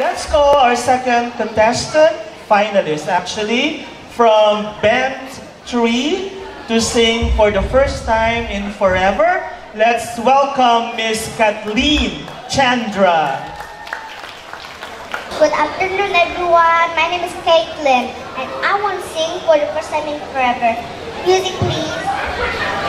Let's call our second contestant, finalist actually, from Band 3 to sing for the first time in forever. Let's welcome Miss Kathlynn Chandra. Good afternoon, everyone. My name is Caitlin, and I want to sing for the first time in forever. Music, please.